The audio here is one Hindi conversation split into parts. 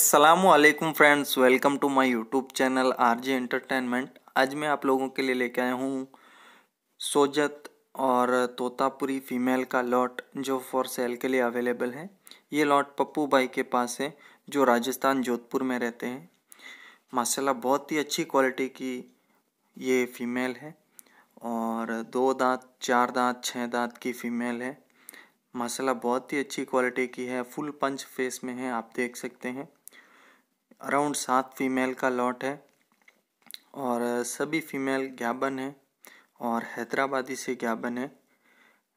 असलकुम friends welcome to my YouTube channel RJ entertainment आज मैं आप लोगों के लिए लेके आया हूँ सोजत और तोतापुरी फीमेल का लॉट जो फॉर सेल के लिए अवेलेबल है। ये लॉट पप्पू भाई के पास है, जो राजस्थान जोधपुर में रहते हैं। माशाल्लाह, बहुत ही अच्छी क्वालिटी की ये फीमेल है और दो दांत, चार दांत छः दांत की फ़ीमेल है। माशाल्लाह, बहुत ही अच्छी क्वालिटी की है। फुल पंच फेस में है, आप देख सकते हैं। अराउंड सात फीमेल का लॉट है और सभी फीमेल ग्याबन है और हैदराबादी से ग्याबन है।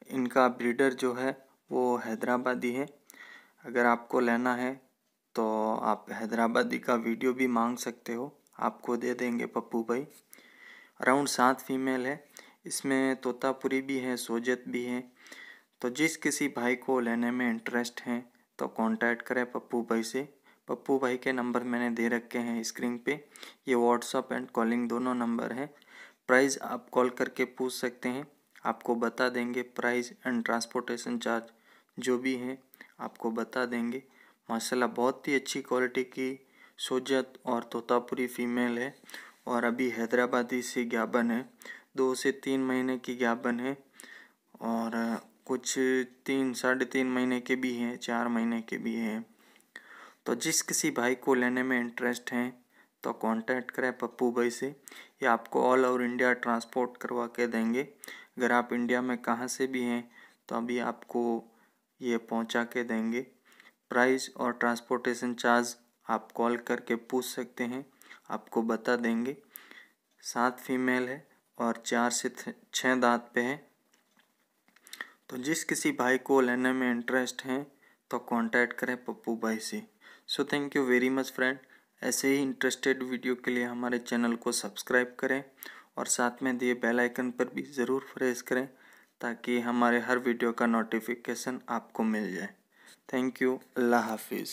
इनका ब्रीडर जो है वो हैदराबादी है। अगर आपको लेना है तो आप हैदराबादी का वीडियो भी मांग सकते हो। आपको दे देंगे पप्पू भाई। अराउंड सात फीमेल है। इसमें तोतापुरी भी है, सोजत भी है। तो जिस किसी भाई को लेने में इंटरेस्ट है तो कांटेक्ट करें पप्पू भाई से। पप्पू भाई के नंबर मैंने दे रखे हैं स्क्रीन पे। ये व्हाट्सअप एंड कॉलिंग दोनों नंबर हैं। प्राइस आप कॉल करके पूछ सकते हैं। आपको बता देंगे प्राइस एंड ट्रांसपोर्टेशन चार्ज जो भी है, आपको बता देंगे। माशाल्लाह, बहुत ही अच्छी क्वालिटी की सोजत और तोतापुरी फीमेल है और अभी हैदराबादी से ज्ञापन है। दो से तीन महीने की ज्ञापन है और कुछ तीन, साढ़े तीन महीने के भी हैं, चार महीने के भी हैं। तो जिस किसी भाई को लेने में इंटरेस्ट हैं तो कांटेक्ट करें पप्पू भाई से। ये आपको ऑल ओवर इंडिया ट्रांसपोर्ट करवा के देंगे। अगर आप इंडिया में कहाँ से भी हैं तो अभी आपको ये पहुँचा के देंगे। प्राइस और ट्रांसपोर्टेशन चार्ज आप कॉल करके पूछ सकते हैं, आपको बता देंगे। सात फीमेल है और चार से छः दांत पे है। तो जिस किसी भाई को लेने में इंटरेस्ट हैं तो कांटेक्ट करें पप्पू भाई से। So thank you very much friend ऐसे ही इंटरेस्टेड वीडियो के लिए हमारे चैनल को सब्सक्राइब करें और साथ में दिए बेल आइकन पर भी ज़रूर प्रेस करें ताकि हमारे हर वीडियो का नोटिफिकेशन आपको मिल जाए। थैंक यू अल्लाह हाफिज़।